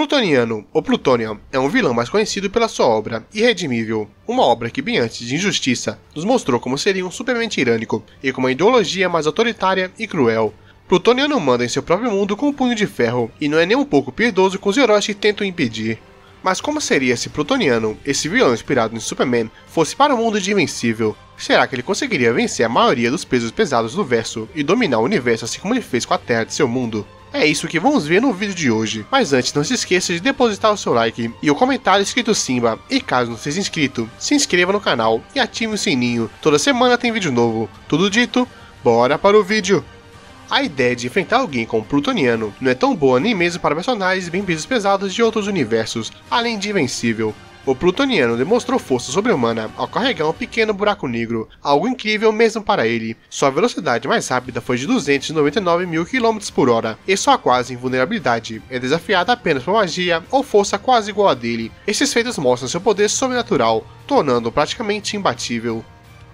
Plutoniano, ou Plutonian, é um vilão mais conhecido pela sua obra Irredimível, uma obra que, bem antes de Injustiça, nos mostrou como seria um superman tirânico e com uma ideologia mais autoritária e cruel. Plutoniano manda em seu próprio mundo com um punho de ferro e não é nem um pouco piedoso com os heróis que tentam impedir. Mas como seria se Plutoniano, esse vilão inspirado em Superman, fosse para o mundo de Invencível? Será que ele conseguiria vencer a maioria dos pesos pesados do verso e dominar o universo assim como ele fez com a Terra de seu mundo? É isso que vamos ver no vídeo de hoje. Mas antes, não se esqueça de depositar o seu like e o comentário escrito Simba. E caso não seja inscrito, se inscreva no canal e ative o sininho. Toda semana tem vídeo novo. Tudo dito, bora para o vídeo! A ideia de enfrentar alguém como Plutoniano não é tão boa nem mesmo para personagens bem pesos pesados de outros universos, além de invencível. O Plutoniano demonstrou força sobre-humana ao carregar um pequeno buraco negro, algo incrível mesmo para ele. Sua velocidade mais rápida foi de 299 mil km por hora, e sua quase invulnerabilidade é desafiada apenas por magia ou força quase igual a dele. Esses feitos mostram seu poder sobrenatural, tornando-o praticamente imbatível.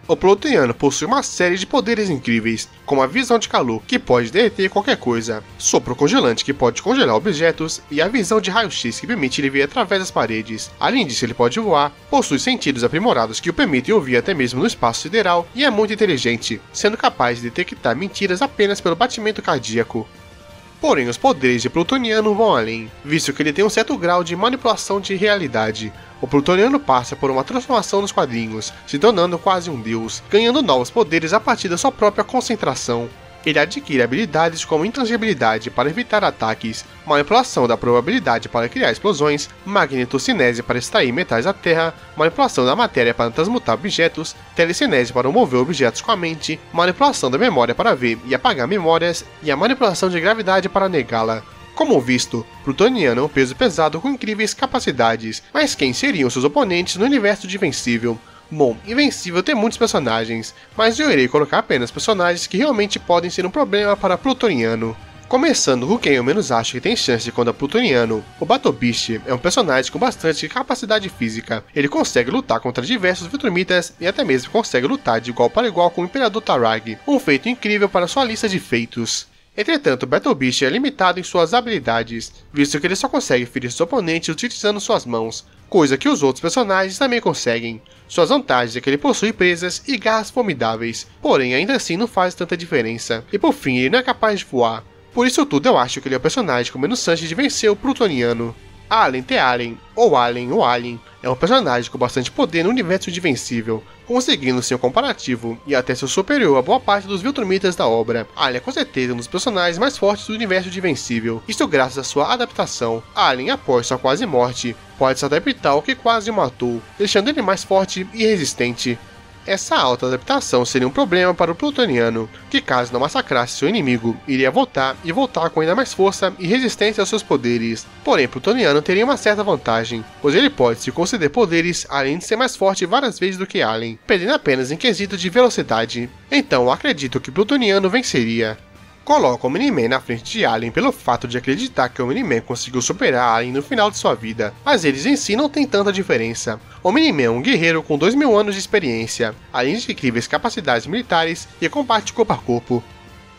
O Plutoniano possui uma série de poderes incríveis, como a visão de calor, que pode derreter qualquer coisa, sopro congelante, que pode congelar objetos, e a visão de raio-x, que permite ele ver através das paredes. Além disso, ele pode voar, possui sentidos aprimorados que o permitem ouvir até mesmo no espaço sideral, e é muito inteligente, sendo capaz de detectar mentiras apenas pelo batimento cardíaco. Porém, os poderes de Plutoniano vão além, visto que ele tem um certo grau de manipulação de realidade. O Plutoniano passa por uma transformação nos quadrinhos, se tornando quase um deus, ganhando novos poderes a partir da sua própria concentração. Ele adquire habilidades como intangibilidade para evitar ataques, manipulação da probabilidade para criar explosões, magnetocinese para extrair metais da Terra, manipulação da matéria para transmutar objetos, telecinese para mover objetos com a mente, manipulação da memória para ver e apagar memórias, e a manipulação de gravidade para negá-la. Como visto, Plutoniano é um peso pesado com incríveis capacidades, mas quem seriam seus oponentes no universo de Invencível? Bom, Invencível tem muitos personagens, mas eu irei colocar apenas personagens que realmente podem ser um problema para Plutoniano. Começando com quem eu menos acho que tem chance contra Plutoniano, o Battle Beast é um personagem com bastante capacidade física. Ele consegue lutar contra diversos Viltrumitas e até mesmo consegue lutar de igual para igual com o Imperador Tarag, um feito incrível para sua lista de feitos. Entretanto, Battle Beast é limitado em suas habilidades, visto que ele só consegue ferir seus oponentes utilizando suas mãos, coisa que os outros personagens também conseguem. Suas vantagens é que ele possui presas e garras formidáveis, porém ainda assim não faz tanta diferença. E por fim, ele não é capaz de voar. Por isso tudo eu acho que ele é o personagem com menos chance de vencer o Plutoniano. Alien The Alien, ou Alien ou Alien, é um personagem com bastante poder no universo de Invencível, conseguindo ser comparativo e até ser superior a boa parte dos Viltrumitas da obra. Alien é com certeza um dos personagens mais fortes do universo de Invencível, isto graças à sua adaptação. Alien, após sua quase morte, pode se adaptar ao que quase o matou, deixando ele mais forte e resistente. Essa alta adaptação seria um problema para o Plutoniano, que caso não massacrasse seu inimigo, iria voltar e voltar com ainda mais força e resistência aos seus poderes. Porém, Plutoniano teria uma certa vantagem, pois ele pode se conceder poderes além de ser mais forte várias vezes do que Alien, perdendo apenas em quesito de velocidade. Então, acredito que Plutoniano venceria. Coloca o Miniman na frente de Alien pelo fato de acreditar que o Miniman conseguiu superar Alien no final de sua vida, mas eles em si não têm tanta diferença. O Miniman é um guerreiro com 2 mil anos de experiência, além de incríveis capacidades militares e combate corpo a corpo.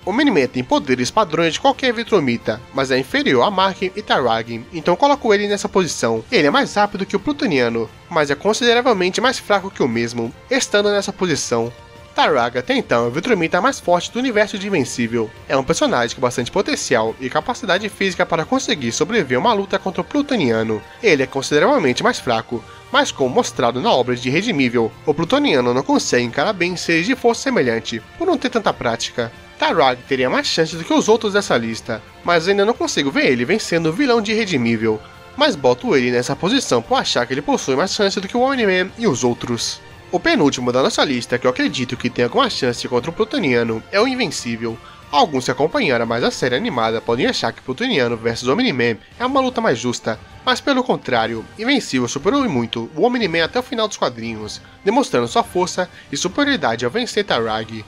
O Miniman tem poderes padrões de qualquer Vitromita, mas é inferior a Mark e Tarag, então coloco ele nessa posição. Ele é mais rápido que o Plutoniano, mas é consideravelmente mais fraco que o mesmo, estando nessa posição. Taraga até então é o Viltrumita mais forte do universo de Invencível. É um personagem com bastante potencial e capacidade física para conseguir sobreviver a uma luta contra o Plutoniano. Ele é consideravelmente mais fraco, mas como mostrado na obra de Redimível, o Plutoniano não consegue encarar bem seres de força semelhante, por não ter tanta prática. Tarag teria mais chances do que os outros dessa lista, mas ainda não consigo ver ele vencendo o vilão de Redimível. Mas boto ele nessa posição por achar que ele possui mais chance do que o Omni-Man e os outros. O penúltimo da nossa lista, que eu acredito que tem alguma chance contra o Plutoniano, é o Invencível. Alguns que acompanharam mais a série animada podem achar que Plutoniano vs Omni-Man é uma luta mais justa, mas pelo contrário, Invencível superou muito o Omni-Man até o final dos quadrinhos, demonstrando sua força e superioridade ao vencer Tarag.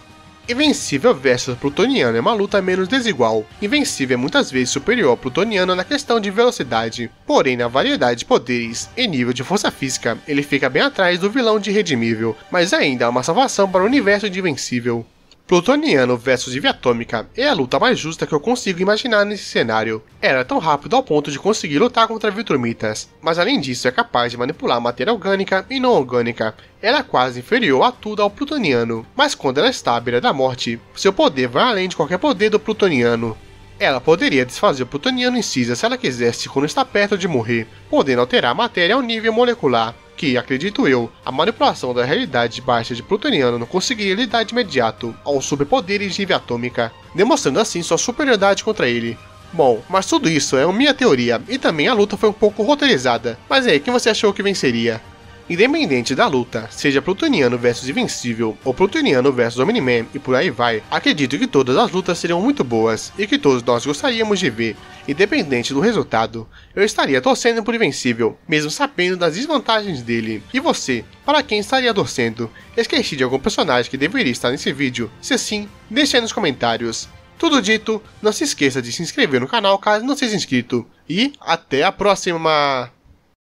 Invencível versus Plutoniano é uma luta menos desigual. Invencível é muitas vezes superior ao Plutoniano na questão de velocidade, porém na variedade de poderes e nível de força física, ele fica bem atrás do vilão de Redimível, mas ainda há uma salvação para o universo de Invencível. Plutoniano versus Ivy Atômica é a luta mais justa que eu consigo imaginar nesse cenário. Era tão rápido ao ponto de conseguir lutar contra Viltrumitas, mas além disso é capaz de manipular matéria orgânica e não orgânica. Ela é quase inferior a tudo ao Plutoniano, mas quando ela está à beira da morte, seu poder vai além de qualquer poder do Plutoniano. Ela poderia desfazer o plutoniano em cinza se ela quisesse quando está perto de morrer, podendo alterar a matéria ao nível molecular, que, acredito eu, a manipulação da realidade baixa de Plutoniano não conseguiria lidar de imediato aos superpoderes de Atômica, demonstrando assim sua superioridade contra ele. Bom, mas tudo isso é uma minha teoria, e também a luta foi um pouco roteirizada. Mas aí, quem você achou que venceria? Independente da luta, seja Plutoniano versus Invencível ou Plutoniano versus Omni-Man e por aí vai, acredito que todas as lutas seriam muito boas e que todos nós gostaríamos de ver. Independente do resultado, eu estaria torcendo por Invencível, mesmo sabendo das desvantagens dele. E você, para quem estaria torcendo? Esqueci de algum personagem que deveria estar nesse vídeo? Se sim, deixe aí nos comentários. Tudo dito, não se esqueça de se inscrever no canal caso não seja inscrito. E até a próxima!